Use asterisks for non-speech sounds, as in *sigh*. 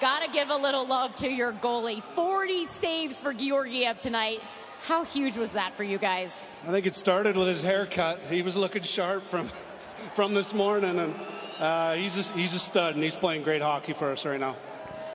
Gotta give a little love to your goalie. 40 saves for Georgiev tonight. How huge was that for you guys? I think it started with his haircut. He was looking sharp from *laughs* from this morning, and uh, he's a, he's a stud, and he's playing great hockey for us right now.